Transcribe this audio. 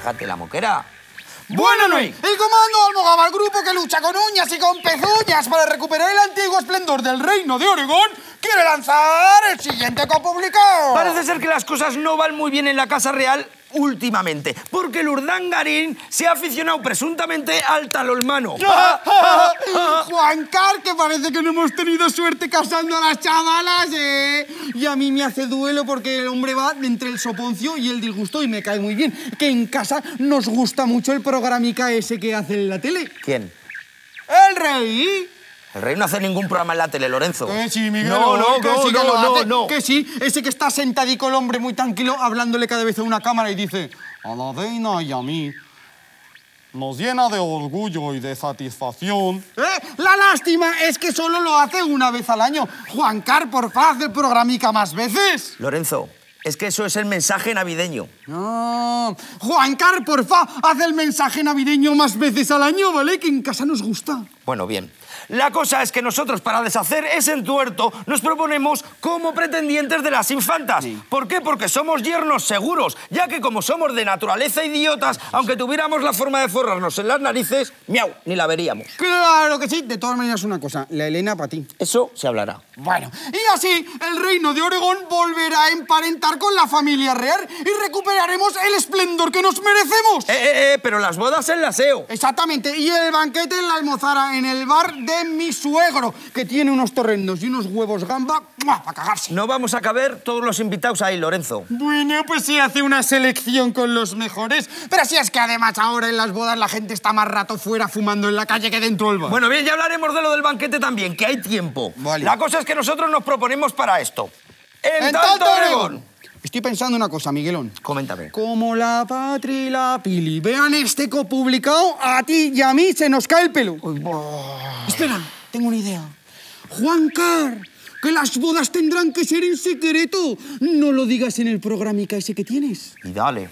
déjate la moquera. Bueno, no El comando Almogaba, grupo que lucha con uñas y con pezuñas para recuperar el antiguo esplendor del reino de Oregón, quiere lanzar el siguiente copublicado. Parece ser que las cosas no van muy bien en la Casa Real últimamente, porque el Urdangarín se ha aficionado presuntamente al talolmano. Juan Car, que parece que no hemos tenido suerte casando a las chavalas, ¿eh? A mí me hace duelo porque el hombre va entre el soponcio y el disgusto y me cae muy bien. Que en casa nos gusta mucho el programica ese que hace en la tele. ¿Quién? El rey. El rey no hace ningún programa en la tele, Lorenzo. Que sí, Miguel. No, no, que no, sí, que no, lo no, hace. no. Que sí, ese que está sentadico el hombre muy tranquilo hablándole cada vez a una cámara y dice a la reina y a mí nos llena de orgullo y de satisfacción. ¿Eh? La lástima es que solo lo hace una vez al año. Juan Car, por favor, hace el programica más veces. Lorenzo, es que eso es el mensaje navideño. No. Juan Car, por favor, hace el mensaje navideño más veces al año, ¿vale? Que en casa nos gusta. Bueno, bien. La cosa es que nosotros, para deshacer ese entuerto, nos proponemos como pretendientes de las infantas. ¿Por qué? Porque somos yernos seguros, ya que como somos de naturaleza idiotas, aunque tuviéramos la forma de forrarnos en las narices, miau, ni la veríamos. Claro que sí. De todas maneras, una cosa. La Elena para ti. Eso se hablará. Bueno, y así el reino de Oregón volverá a emparentar con la familia real y recuperaremos el esplendor que nos merecemos. Eh, eh, eh, pero las bodas en la SEO. Exactamente, y el banquete en la almozara, en el bar de mi suegro, que tiene unos torrendos y unos huevos gamba para cagarse. No vamos a caber todos los invitados ahí, Lorenzo. Bueno, pues sí hace una selección con los mejores. Pero si es que además ahora en las bodas la gente está más rato fuera fumando en la calle que dentro del bar. Bueno, bien, ya hablaremos de lo del banquete también, que hay tiempo. Vale. La cosa es que nosotros nos proponemos para esto. En, En tanto, tanto Oregón. Estoy pensando una cosa, Miguelón. Coméntame. Como la patria y la pili vean este copublicado, a ti y a mí se nos cae el pelo. Espera, tengo una idea. Juan Car, que las bodas tendrán que ser en secreto. No lo digas en el programica ese que tienes. Y dale.